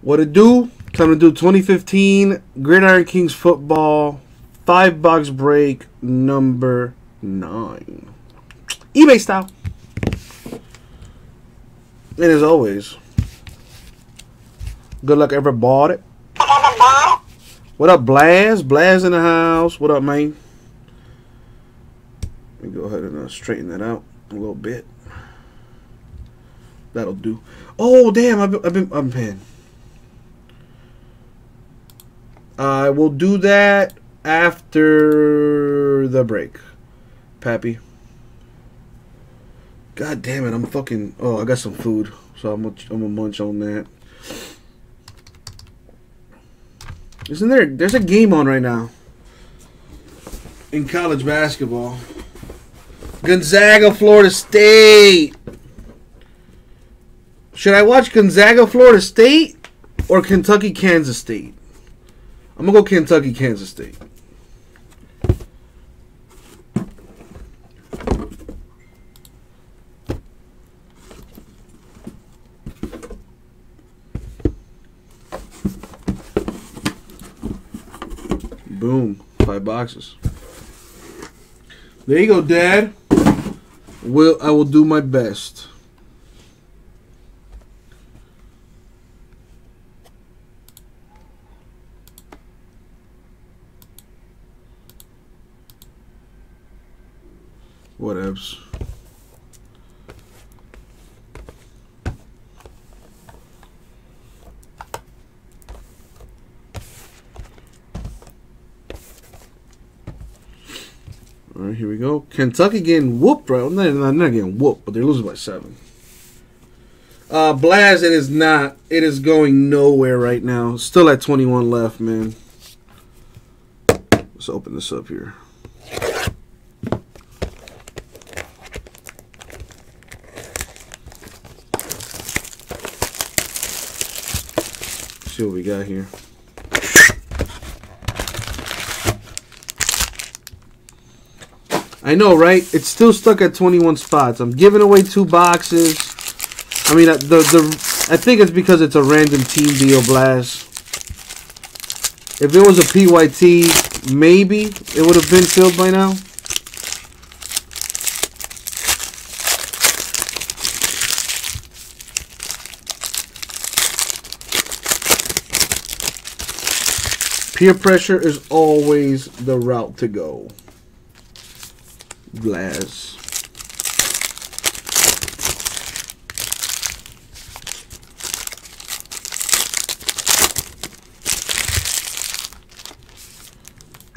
What it do? Time to do 2015 Gridiron Kings football five box break number nine. eBay style. And as always, good luck ever bought it. What up, Blaz? Blaz in the house. What up, man? Let me go ahead and uh, straighten that out a little bit. That'll do. Oh, damn! I've been, I've been, I'm paying. I will do that after the break, Pappy. God damn it! I'm fucking. Oh, I got some food, so I'm gonna, I'm gonna munch on that. Isn't there? There's a game on right now in college basketball. Gonzaga, Florida State. Should I watch Gonzaga, Florida State, or Kentucky, Kansas State? I'm gonna go Kentucky, Kansas State. Boom. Five boxes. There you go, Dad. Will I will do my best. Whatevs. All right, here we go. Kentucky getting whooped, right? Not, not, not getting whooped, but they're losing by seven. Uh, Blaz, it is not. It is going nowhere right now. Still at 21 left, man. Let's open this up here. See what we got here. I know, right? It's still stuck at 21 spots. I'm giving away two boxes. I mean, uh, the the I think it's because it's a random team deal blast. If it was a PYT, maybe it would have been filled by now. Peer pressure is always the route to go. Glass.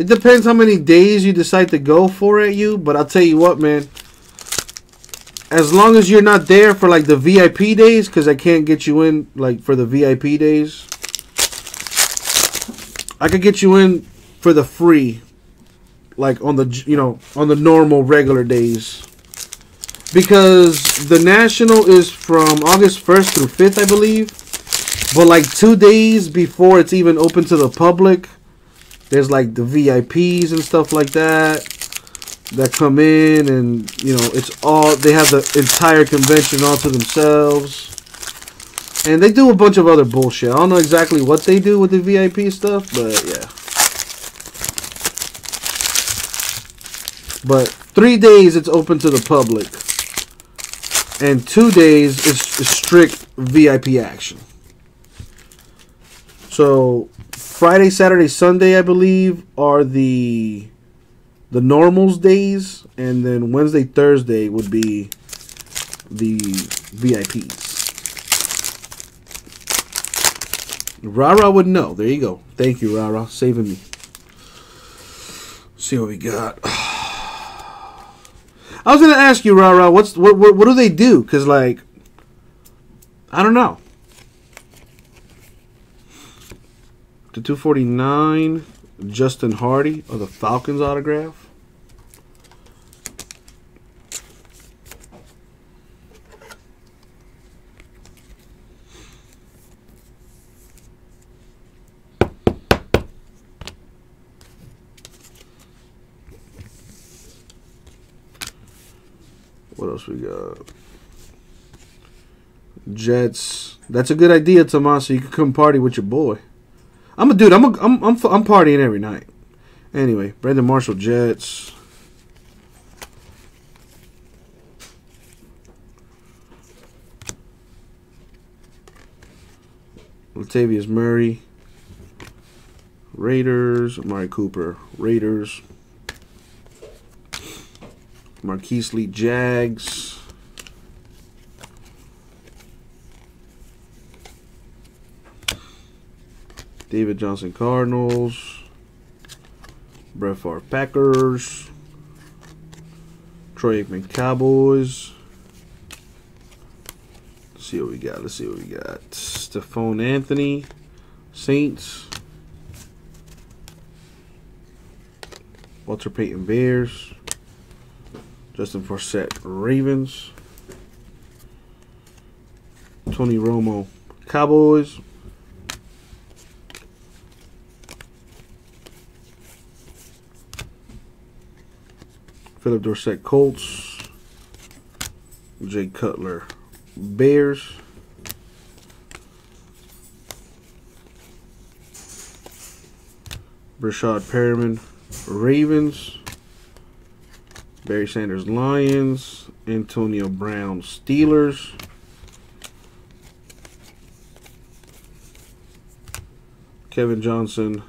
It depends how many days you decide to go for at you, but I'll tell you what, man. As long as you're not there for like the VIP days, because I can't get you in like for the VIP days. I could get you in for the free, like on the you know on the normal regular days, because the national is from August first through fifth, I believe. But like two days before it's even open to the public, there's like the VIPs and stuff like that that come in, and you know it's all they have the entire convention all to themselves. And they do a bunch of other bullshit. I don't know exactly what they do with the VIP stuff, but yeah. But three days it's open to the public. And two days is strict VIP action. So Friday, Saturday, Sunday, I believe, are the the normals days, and then Wednesday, Thursday would be the VIPs. Rara would know. There you go. Thank you, Rara, saving me. see what we got. I was gonna ask you, Rara, what's what what, what do they do? Cause like, I don't know. The two forty nine, Justin Hardy of the Falcons autograph. What else we got? Jets. That's a good idea, Tomas. So you can come party with your boy. I'm a dude. I'm a, I'm I'm I'm partying every night. Anyway, Brandon Marshall Jets. Latavius Murray. Raiders. Amari Cooper. Raiders. Marquise Lee Jags. David Johnson Cardinals. Brett Favre Packers. Troy Aikman Cowboys. Let's see what we got. Let's see what we got. Stephone Anthony. Saints. Walter Payton Bears. Justin Forsett Ravens. Tony Romo Cowboys. Philip Dorsett Colts. Jay Cutler Bears. Breshad Perriman Ravens. Barry Sanders Lions. Antonio Brown Steelers. Kevin Johnson.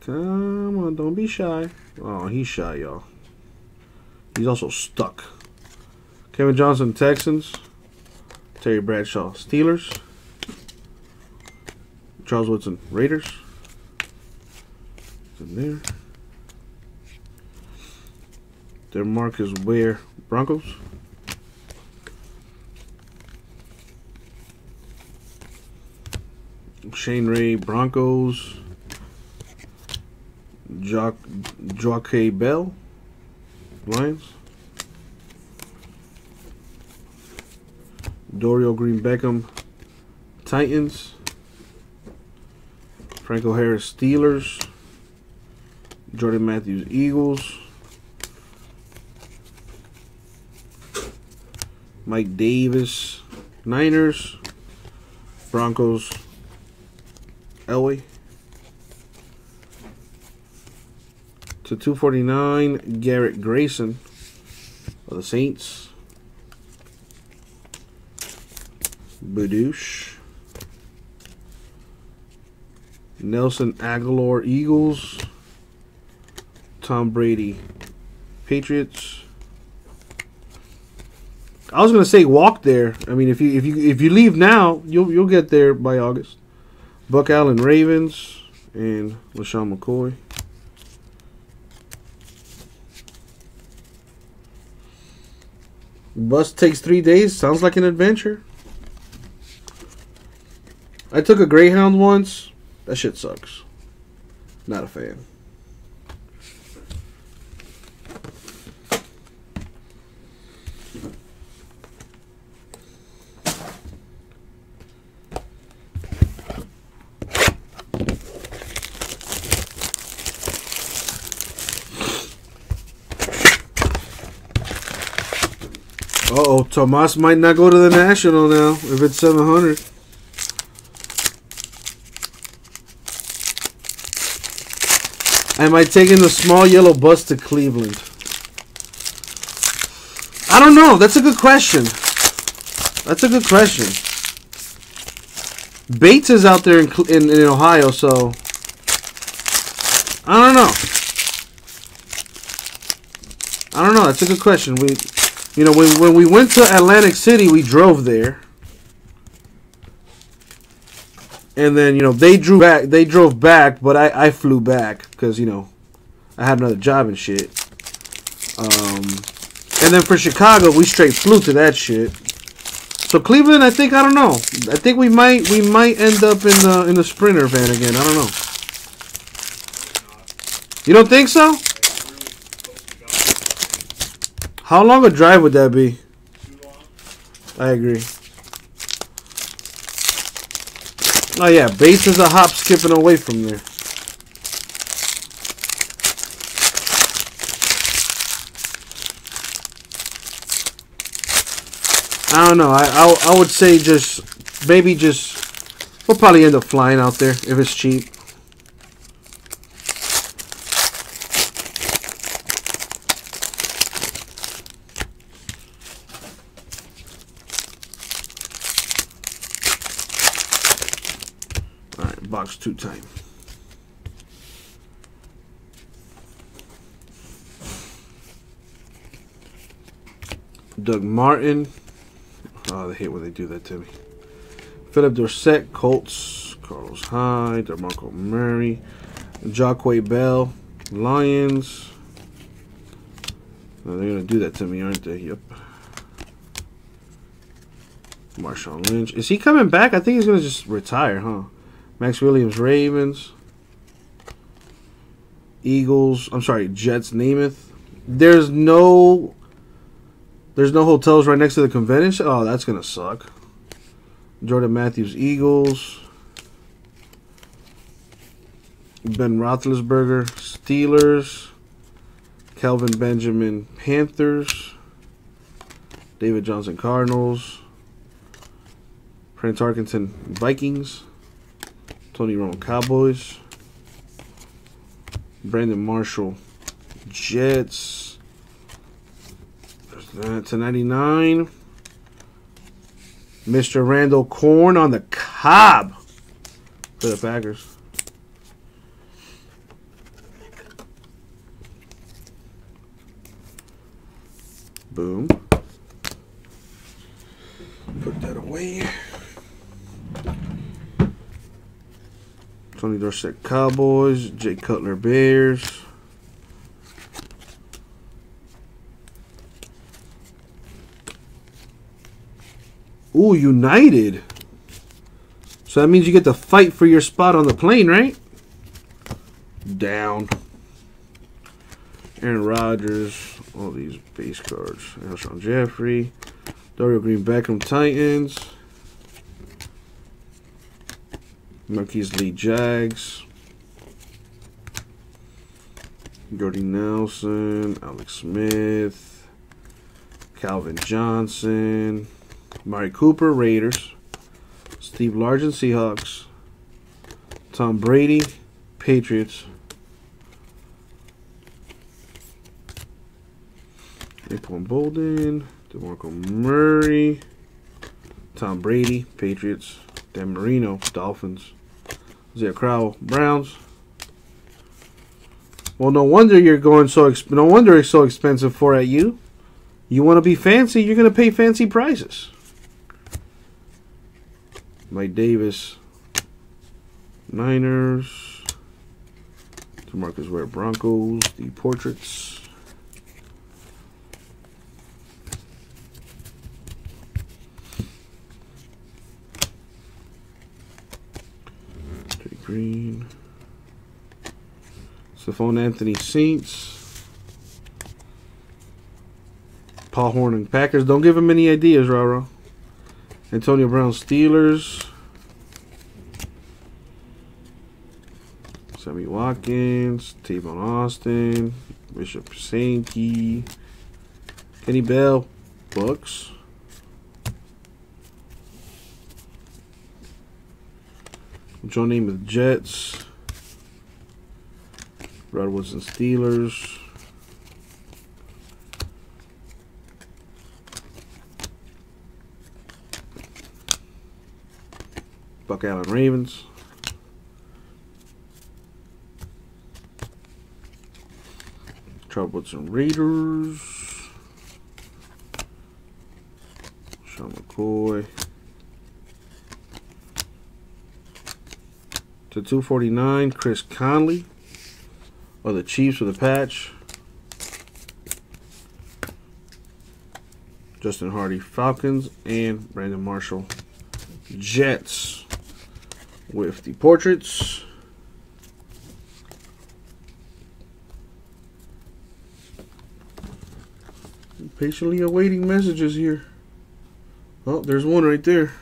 Come on, don't be shy. Oh, he's shy, y'all. He's also stuck. Kevin Johnson, Texans. Terry Bradshaw, Steelers. Charles Woodson, Raiders. It's in there. DeMarcus Ware, Broncos. Shane Ray, Broncos. Jock Joique Bell, Lions. Dorial Green Beckham, Titans. Franco Harris, Steelers. Jordan Matthews, Eagles. Mike Davis, Niners. Broncos, Elway. To 249, Garrett Grayson of the Saints. Badouche. Nelson Agholor, Eagles. Tom Brady, Patriots. I was gonna say walk there. I mean, if you if you if you leave now, you'll you'll get there by August. Buck Allen, Ravens, and LeSean McCoy. Bus takes three days. Sounds like an adventure. I took a Greyhound once. That shit sucks. Not a fan. Uh oh, Tomas might not go to the National now if it's 700. Am I taking the small yellow bus to Cleveland? I don't know. That's a good question. That's a good question. Bates is out there in, in, in Ohio, so I don't know. I don't know. That's a good question. We, you know, when when we went to Atlantic City, we drove there, and then you know they drew back. They drove back, but I I flew back because you know I had another job and shit. Um, and then for Chicago, we straight flew to that shit. So Cleveland, I think I don't know. I think we might we might end up in the in the Sprinter van again. I don't know. You don't think so? How long a drive would that be? I agree. Oh yeah, base is a hop skipping away from there. I don't know. I, I I would say just maybe just we'll probably end up flying out there if it's cheap. All right, box two time. Doug Martin. Oh, they hate when they do that to me. Philip Dorsett, Colts. Carlos Hyde, DeMarco Murray. Joique Bell, Lions. Oh, they're going to do that to me, aren't they? Yep. Marshawn Lynch. Is he coming back? I think he's going to just retire, huh? Maxx Williams, Ravens. Eagles. I'm sorry, Jets, Namath. There's no there's no hotels right next to the convention. Oh, that's gonna suck. Jordan Matthews, Eagles. Ben Roethlisberger, Steelers. Kelvin Benjamin, Panthers. David Johnson, Cardinals. Fran Tarkenton, Vikings. Tony Romo, Cowboys. Brandon Marshall, Jets. Uh, to 99. Mr. Randall Corn on the Cobb for the Packers. Boom. Put that away. Tony Dorsett Cowboys, Jay Cutler Bears. Ooh, United. So that means you get to fight for your spot on the plane, right? Down. Aaron Rodgers. All these base cards. Alshon Jeffery, Dorial Green Beckham Titans. Marquise Lee Jags. Jordy Nelson. Alex Smith. Calvin Johnson. Mari Cooper, Raiders. Steve Largent, Seahawks. Tom Brady, Patriots. Anquan Boldin, DeMarco Murray, Tom Brady, Patriots. Dan Marino, Dolphins. Zia Crowell, Browns. Well, no wonder you're going so. no wonder it's so expensive for at you. You want to be fancy, you're going to pay fancy prices. Mike Davis, Niners, Demarcus Ware Broncos, the portraits. Jay Green. Stephone Anthony Saints. Paul Hornung Packers. Don't give him any ideas, Rara. Antonio Brown Steelers. Sammy Watkins, Tavon Austin, Bishop Sankey, Kenny Bell, Bucks. Joe Namath Jets. Rod Woodson Steelers. Buck Allen Ravens. Charles Woodson Raiders. Sean McCoy. To 249, Chris Conley of the Chiefs with a patch. Justin Hardy Falcons and Brandon Marshall Jets with the portraits. patiently awaiting messages here. Oh, there's one right there.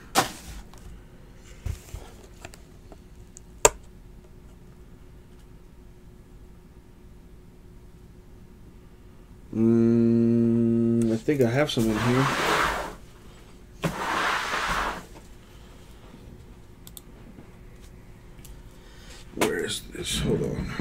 Think I have some in here. is this? Hold on.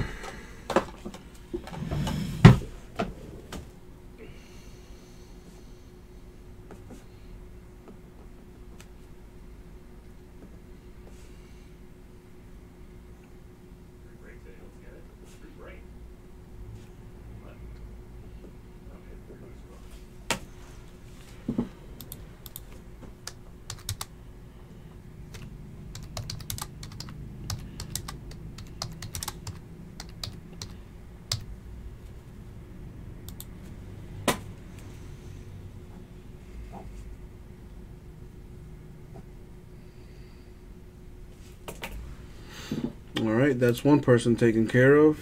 All that's one person taken care of.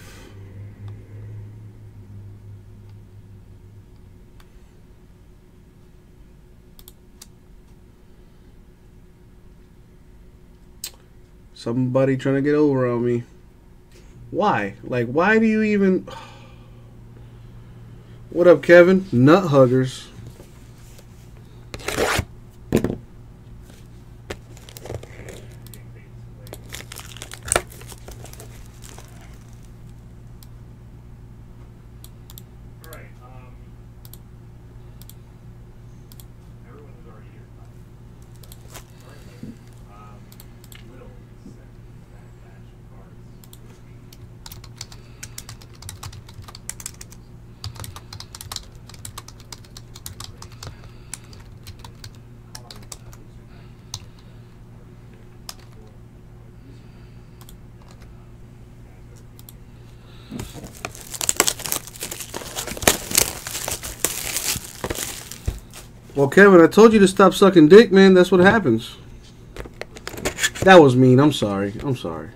Somebody trying to get over on me. Why? Like, why do you even. What up, Kevin? Nut huggers. Alright, um. Everyone is already here. Currently, um, Whittle sent that batch of cards. Well, Kevin, I told you to stop sucking dick, man. That's what happens. That was mean. I'm sorry. I'm sorry.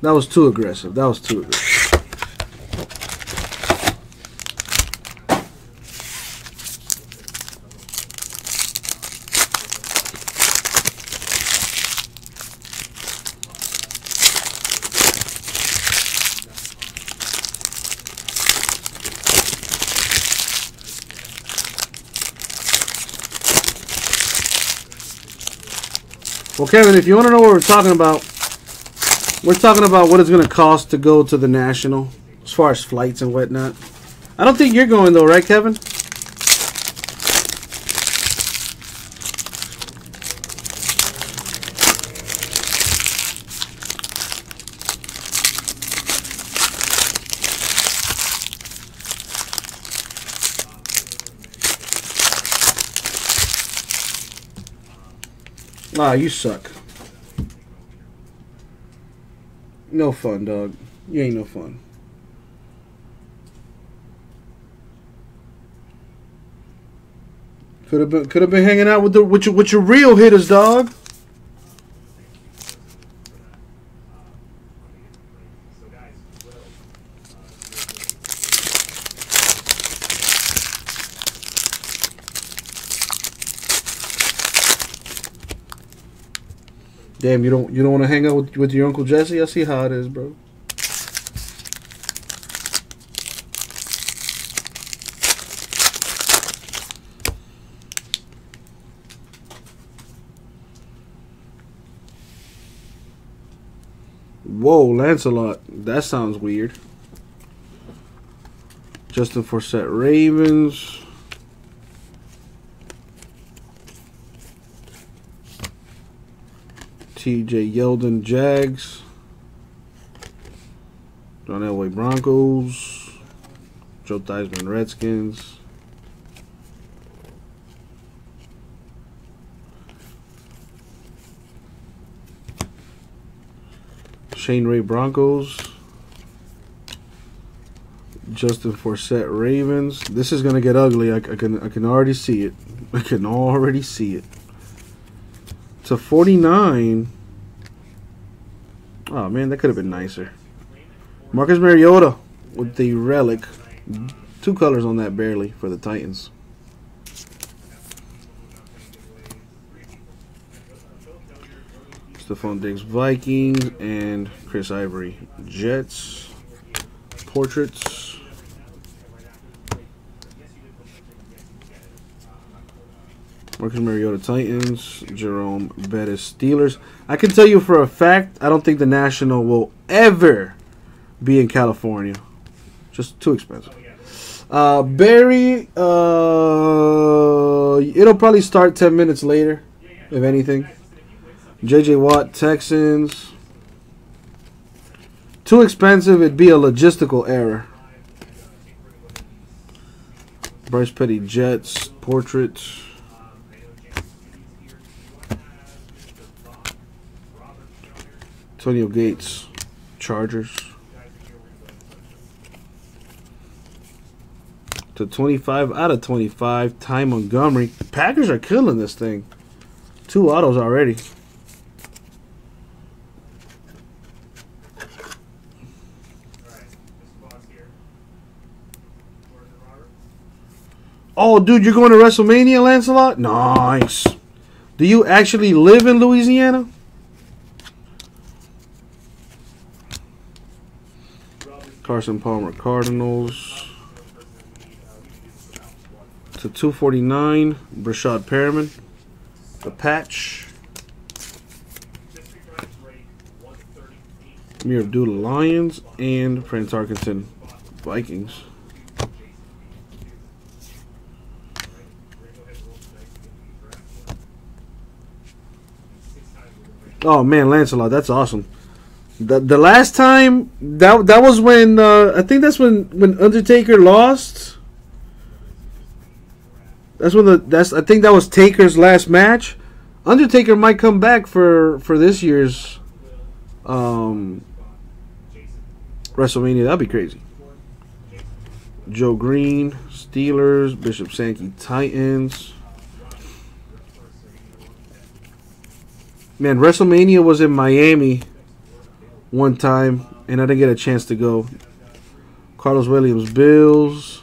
That was too aggressive. That was too aggressive. Well, Kevin, if you want to know what we're talking about, we're talking about what it's going to cost to go to the national, as far as flights and whatnot. I don't think you're going though, right, Kevin? Ah, you suck. No fun, dog. You ain't no fun. Could have been could have been hanging out with the with your, with your real hitters, dog. Damn, you don't you don't want to hang out with with your uncle Jesse? I see how it is, bro. Whoa, Lancelot. That sounds weird. Justin Forsett Ravens. TJ Yeldon Jags. John Elway Broncos. Joe Theismann Redskins. Shane Ray Broncos. Justin Forsett Ravens. This is gonna get ugly. I, I can I can already see it. I can already see it. To 49. Oh man, that could have been nicer. Marcus Mariota with the relic. Two colors on that barely for the Titans. Stefon Diggs Vikings and Chris Ivory Jets. Portraits. Marcus Mariota Titans, Jerome Bettis Steelers. I can tell you for a fact, I don't think the National will ever be in California. Just too expensive. Uh, Barry, uh, it'll probably start 10 minutes later, if anything. JJ Watt, Texans. Too expensive, it'd be a logistical error. Bryce Petty, Jets, portrait. Antonio Gates, Chargers. To 25 out of 25. Ty Montgomery. Packers are killing this thing. Two autos already. Oh, dude, you're going to WrestleMania, Lancelot? Nice. Do you actually live in Louisiana? Carson Palmer, Cardinals. To 249, Breshad Perriman. The patch. Mir Abdullah Lions and Fran Tarkenton Vikings. Oh man, Lancelot, that's awesome. The the last time that that was when uh, I think that's when when Undertaker lost. That's when the that's I think that was Taker's last match. Undertaker might come back for for this year's um, WrestleMania. That'd be crazy. Joe Greene, Steelers, Bishop Sankey, Titans. Man, WrestleMania was in Miami one time, and I didn't get a chance to go. Carlos Williams, Bills.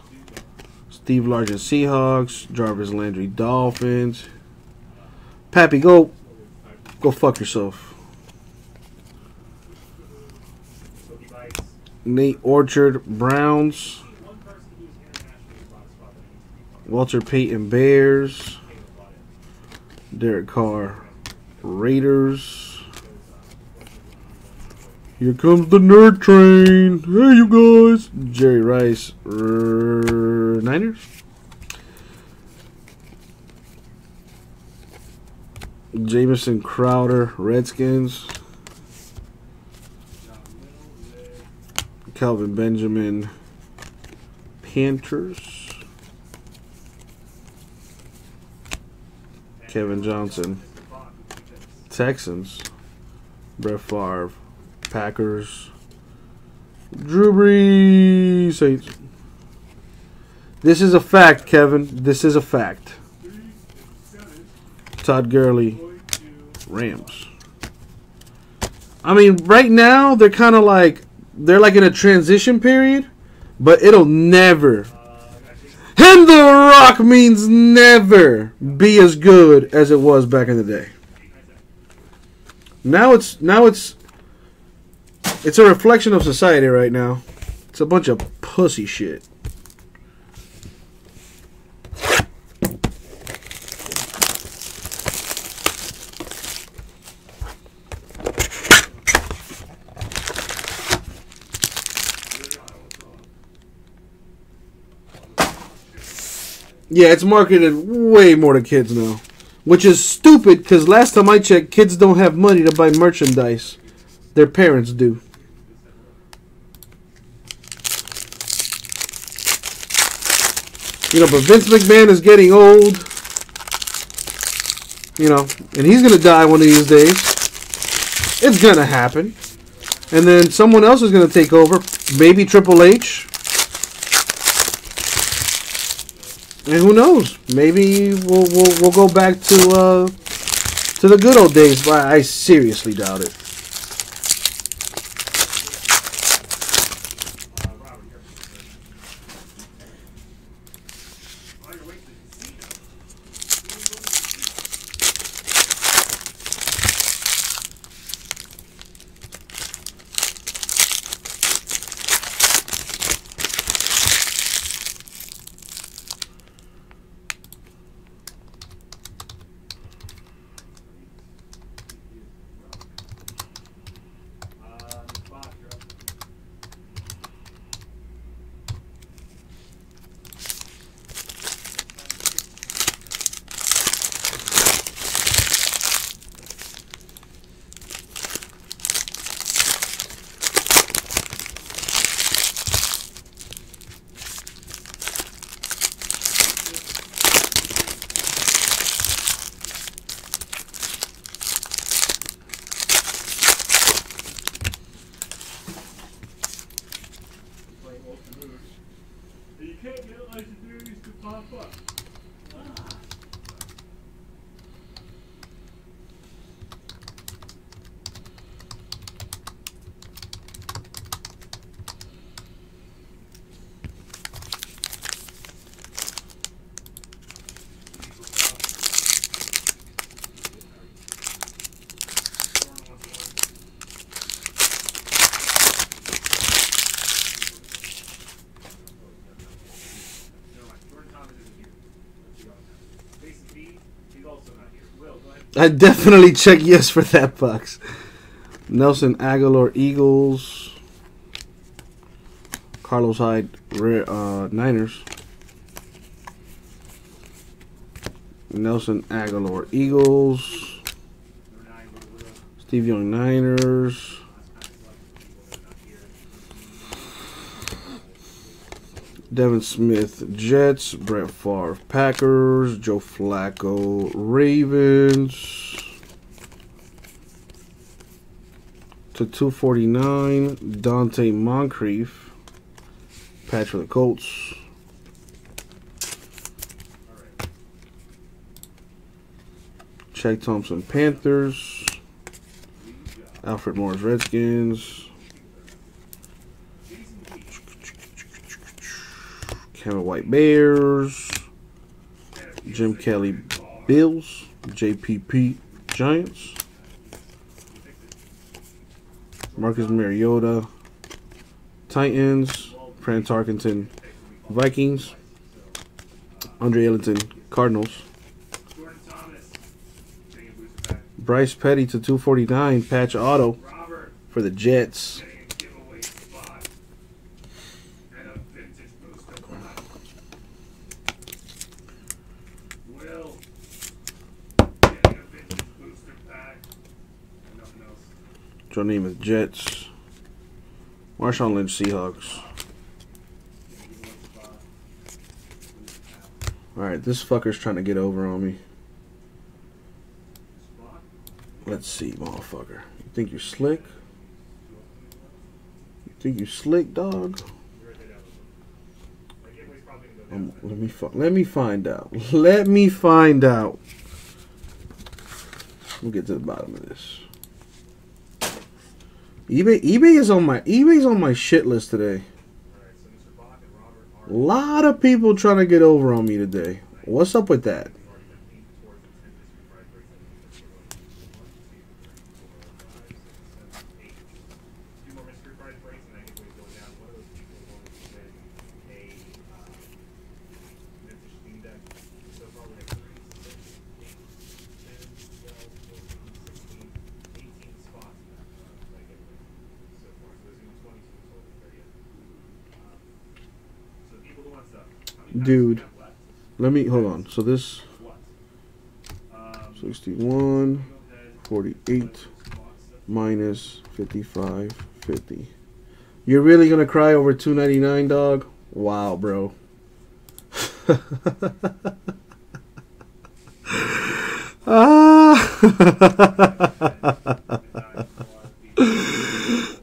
Steve Largent, Seahawks. Jarvis Landry, Dolphins. Pappy, go, go fuck yourself. Nate Orchard, Browns. Walter Payton, Bears. Derek Carr, Raiders. Here comes the nerd train. Hey, you guys. Jerry Rice, er, Niners. Jamison Crowder, Redskins. Kelvin Benjamin, Panthers. Kevin Johnson, Texans. Brett Favre, Packers. Drew Brees, Saints. This is a fact, Kevin. This is a fact. Todd Gurley, Rams. I mean, right now they're kind of like they're like in a transition period, but it'll never. And the Rock means never be as good as it was back in the day. Now it's now it's it's a reflection of society right now. It's a bunch of pussy shit. Yeah, it's marketed way more to kids now. Which is stupid because last time I checked, kids don't have money to buy merchandise. Their parents do. You know, but Vince McMahon is getting old. You know, and he's going to die one of these days. It's going to happen. And then someone else is going to take over. Maybe Triple H. And who knows? Maybe we'll we'll, we'll go back to uh, to the good old days, but I seriously doubt it. I definitely check yes for that box. Nelson Agholor Eagles. Carlos Hyde uh, Niners. Nelson Agholor Eagles. Steve Young Niners. Devin Smith Jets. Brett Favre Packers. Joe Flacco Ravens. To 249, Donte Moncrief. The Colts. Shaq Thompson Panthers. Alfred Morris Redskins. Kevin White Bears. Jim Kelly Bills. JPP Giants. Marcus Mariota Titans. Fran Tarkenton Vikings. Andre Ellington Cardinals. Bryce Petty to 249 patch auto for the Jets. Getting a giveaway spot. And a vintage booster pack. Will. Getting a vintage booster pack. And nothing else. Joe Namath Jets. Marshawn Lynch Seahawks. Alright, this fucker's trying to get over on me. Let's see, motherfucker. You think you're slick? You think you slick, dog? Um, let me let me find out. Let me find out. We'll get to the bottom of this. eBay eBay is on my eBay's on my shit list today. Alright, so Mr. Bach and Robert A lot of people trying to get over on me today. What's up with that? already been leaned towards the 10 mystery prize breaks and the mystery one, two, three, four, five, six, seven, eight. Two more mystery prize breaks and that giveaway going down. One of those people is going to win a uh, vintage Steam Deck. So far we have three, six, eight, 10, 12, 14, 16, 18 spots in that, uh, that giveaway so far. So there's even 22 total there yet. Um, so the people who want stuff. How many packs do Dude. we have left? Let me hold on. So this What? Um, 61 48 minus 55 50. You're really going to cry over 299, dog? Wow, bro.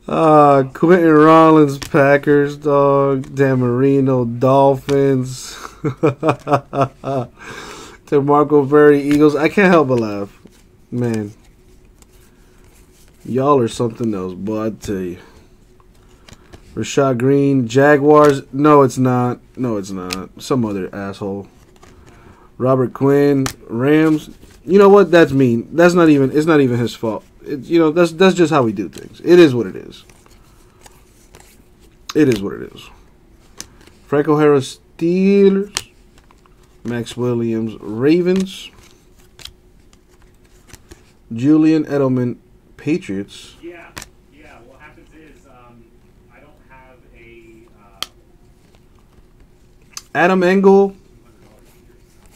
Ah, Quinten Rollins, Packers, dog. Dan Marino, Dolphins. DeMarco Berry, Eagles. I can't help but laugh. Man. Y'all are something else, boy, I tell you. Rashad Greene, Jaguars. No, it's not. No, it's not. Some other asshole. Robert Quinn, Rams. You know what? That's mean. That's not even. It's not even his fault. It, you know, that's that's just how we do things. It is what it is. It is what it is. Franco Harris, Steelers. Maxx Williams, Ravens. Julian Edelman, Patriots. Yeah, yeah. What happens is um, I don't have a uh, Adam Engel.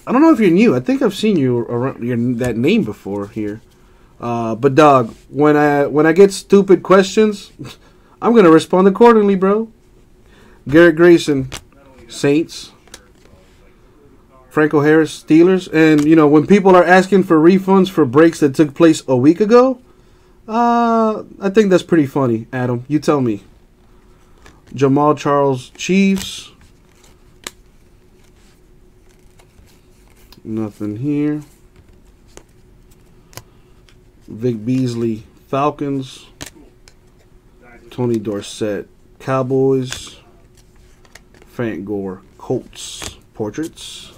I don't know if you're new. I think I've seen you around your that name before here. Uh, but dog, when I when I get stupid questions, I'm gonna respond accordingly, bro. Garrett Grayson, not only that, Saints. Franco Harris, Steelers, and you know when people are asking for refunds for breaks that took place a week ago, uh, I think that's pretty funny. Adam, you tell me. Jamaal Charles, Chiefs. Nothing here. Vic Beasley, Falcons. Tony Dorsett, Cowboys. Frank Gore, Colts, Portraits.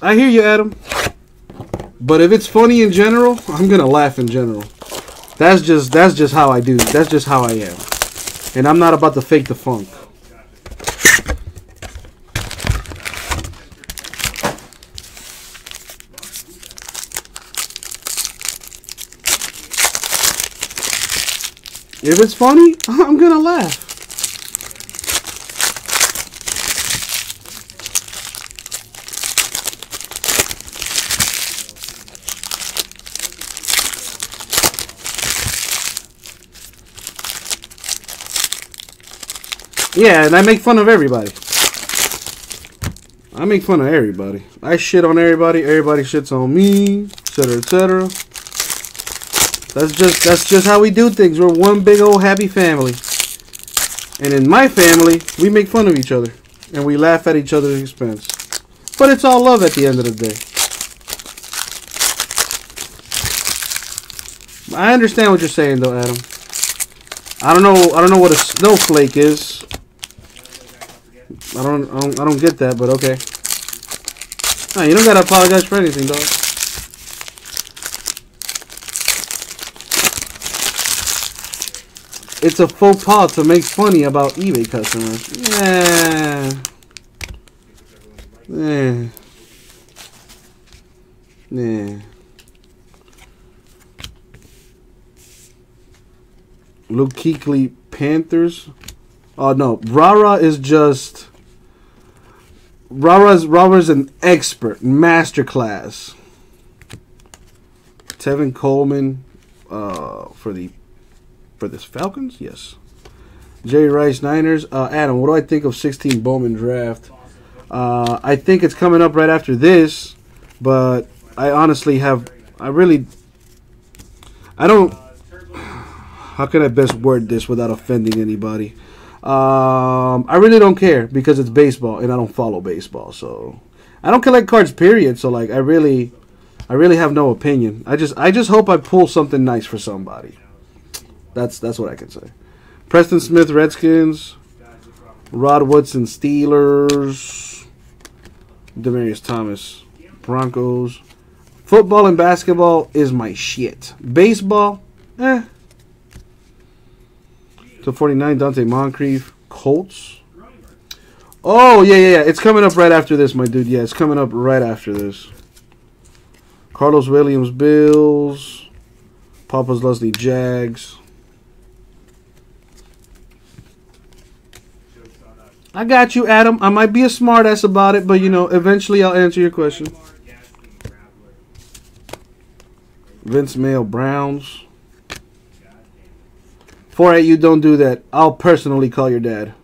I hear you, Adam. But if it's funny in general, I'm gonna laugh in general. That's just that's just how I do. That's just how I am. And I'm not about to fake the funk. If it's funny, I'm gonna laugh. Yeah, and I make fun of everybody. I make fun of everybody. I shit on everybody. Everybody shits on me, etc., etc. That's just that's just how we do things. We're one big old happy family. And in my family, we make fun of each other and we laugh at each other's expense. But it's all love at the end of the day. I understand what you're saying though, Adam. I don't know I don't know what a snowflake is. I don't I don't I don't get that, but okay. No, you don't gotta apologize for anything, dog. It's a faux pas to make funny about eBay customers. Yeah. Yeah. Yeah. Luke Kuechly Panthers. Oh no, Rara is just Rara's Rara's an expert, masterclass. Tevin Coleman uh, for the for this Falcons, yes. Jerry Rice Niners. Uh, Adam, what do I think of 16 Bowman draft? Uh, I think it's coming up right after this, but I honestly have I really I don't how can I best word this without offending anybody? Um, I really don't care because it's baseball and I don't follow baseball, so I don't collect cards. Period. So like, I really, I really have no opinion. I just, I just hope I pull something nice for somebody. That's that's what I can say. Preston Smith, Redskins. Rod Woodson, Steelers. Demaryius Thomas, Broncos. Football and basketball is my shit. Baseball, eh. To 49, Donte Moncrief, Colts. Oh, yeah, yeah, yeah. It's coming up right after this, my dude. Yeah, it's coming up right after this. Carlos Williams, Bills. Papa's Leslie, Jags. I got you, Adam. I might be a smartass about it, but you know, eventually I'll answer your question. Vince Mayle, Browns. Four you don't do that. I'll personally call your dad.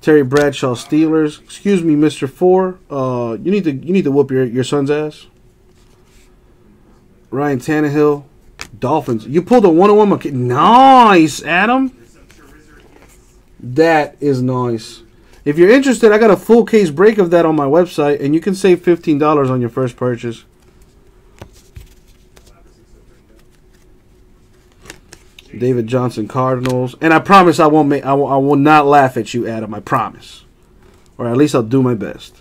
Terry Bradshaw, Steelers. Excuse me, Mister Four. Uh, you need to you need to whoop your your son's ass. Ryan Tannehill, Dolphins. You pulled a one on one. Nice, Adam. That is nice. If you're interested, I got a full case break of that on my website, and you can save fifteen dollars on your first purchase. David Johnson Cardinals, and I promise I won't make I will, I will not laugh at you, Adam. I promise, or at least I'll do my best.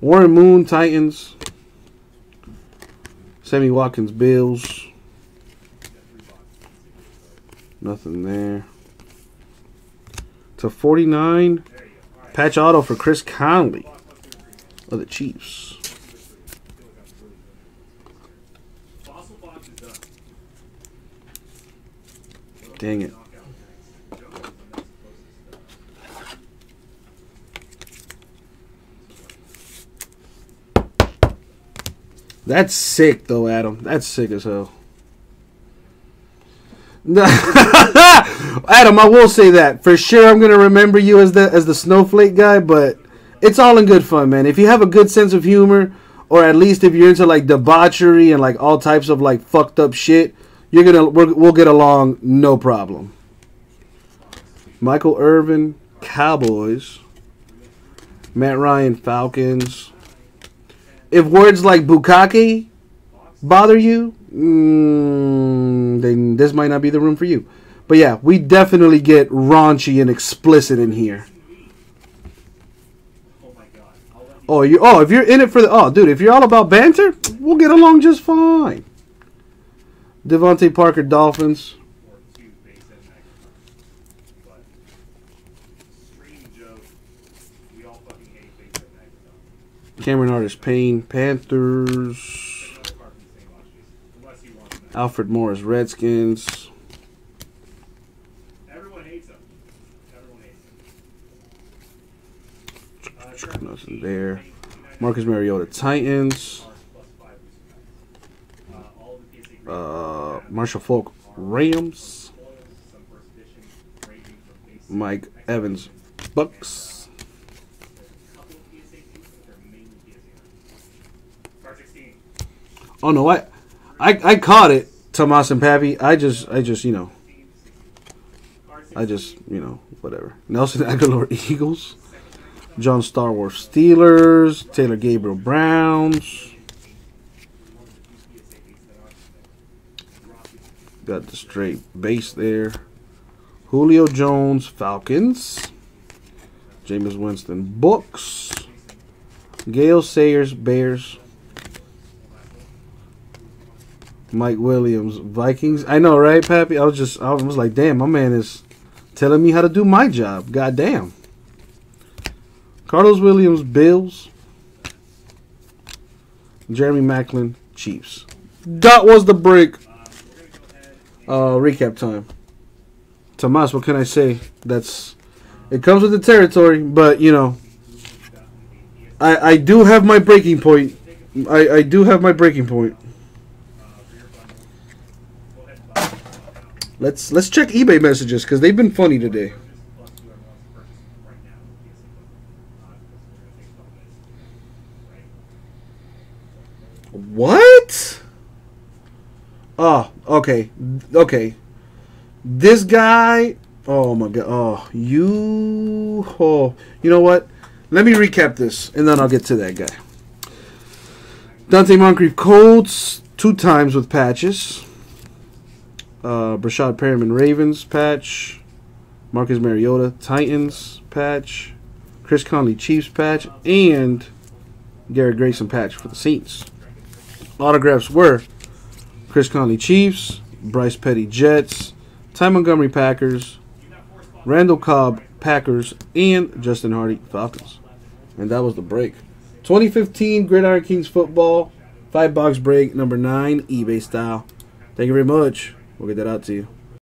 Warren Moon Titans, Sammy Watkins Bills. Nothing there. To 49, patch auto for Chris Conley of the Chiefs. Dang it. That's sick, though, Adam. That's sick as hell. Adam, I will say that for sure. I'm gonna remember you as the as the snowflake guy, but it's all in good fun, man. If you have a good sense of humor, or at least if you're into like debauchery and like all types of like fucked up shit, you're gonna we will get along no problem. Michael Irvin, Cowboys. Matt Ryan, Falcons. If words like bukkake bother you, mm, then this might not be the room for you. But yeah, we definitely get raunchy and explicit in here. Oh, my god. Oh you. Oh, if you're in it for the. Oh, dude, if you're all about banter, we'll get along just fine. DeVante Parker, Dolphins. Cameron Artis-Payne, Panthers. Alfred Morris, Redskins. Everyone hates him. Everyone hates him. Uh, Nothing there. Marcus Mariota, Titans. Uh, Marshall Faulk, Rams. Mike Evans, Bucs. Oh no, I, I, I caught it, Tomas and Pappy. I just, I just, you know, I just, you know, whatever. Nelson Agholor, Eagles. John Stallworth, Steelers. Taylor Gabriel, Browns. Got the straight base there. Julio Jones, Falcons. Jameis Winston, Bucs. Gale Sayers, Bears. Mike Williams, Vikings. I know, right, Pappy? I was just, I was like, damn, my man is telling me how to do my job. God damn. Carlos Williams, Bills. Jeremy Maclin, Chiefs. That was the break. Uh, recap time. Tomas, what can I say? That's it comes with the territory, but you know, I I do have my breaking point. I I do have my breaking point. Let's let's check eBay messages because they've been funny today. What? Oh, okay, okay. This guy. Oh my god. Oh, you. Oh, you know what? Let me recap this, and then I'll get to that guy. Donte Moncrief Colts two times with patches. Uh, Breshad Perriman Ravens patch. Marcus Mariota Titans patch. Chris Conley Chiefs patch, and Garrett Grayson patch for the Saints. Autographs were Chris Conley Chiefs, Bryce Petty Jets, Ty Montgomery Packers, Randall Cobb Packers, and Justin Hardy Falcons. And that was the break. 2015 Gridiron Kings football, five box break, number nine, eBay style. Thank you very much. We'll get that out to you.